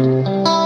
Música